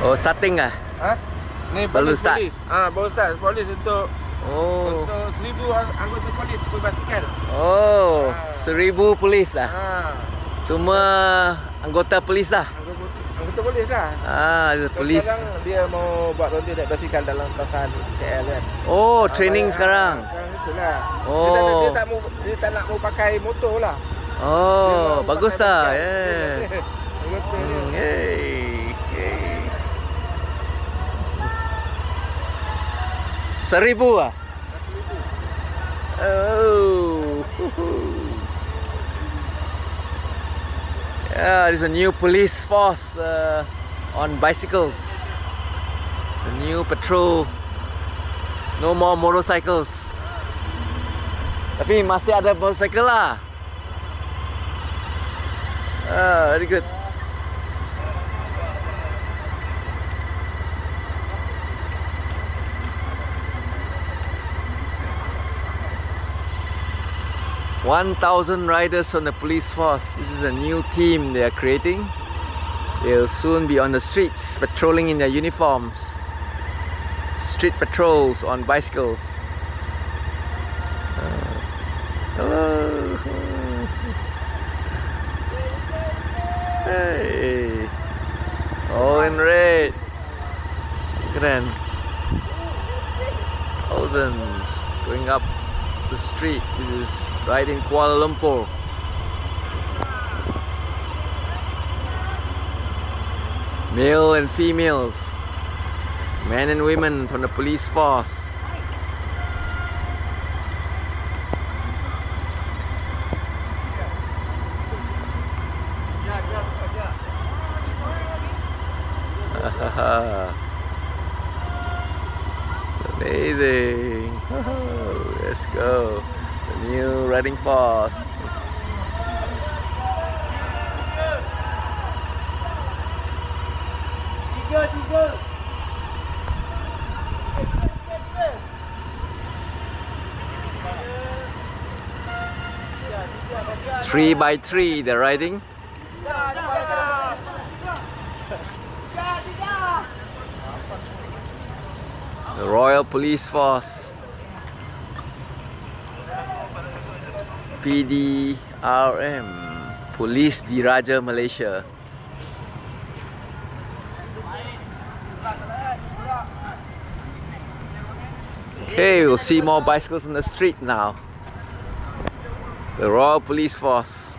Oh, starting ah? Ha? Ni Baru polis start? polis. Ah, baru start polis untuk Oh. untuk seribu ang- anggota polis berbasikal. Oh, Ah. seribu polis lah. Ha. Semua anggota polis lah. Anggota, anggota polis lah. Ah, ada polis. Sekarang dia mau buat ronda naik basikal dalam kawasan KL kan. Oh, Ah, training bayar- sekarang. ah, Sekarang itulah. Dia tak, Oh. dia tak mau dia tak nak mau pakai motor lah. Oh, mau bagus pakai lah. basikal. Yeah. Anggota dia. Seribu ah? Oh. Yeah, there's a new police force uh, on bicycles. The new patrol. No more motorcycles. Tapi masih ada motorcycle lah. Ah, very good. One thousand riders on the police force. This is a new team they are creating. They'll soon be on the streets patrolling in their uniforms. Street patrols on bicycles. Uh, hello. Hey. All in red. Keren. Thousands going up the street. This is right in Kuala Lumpur. Male and females. Men and women from the police force. Amazing. Let's go. The new riding force. Tiga, tiga. Three by three, they're riding. The Royal Police Force. PDRM. Police Diraja Malaysia. Okay, we'll see more bicycles on the street now. The Royal Police Force.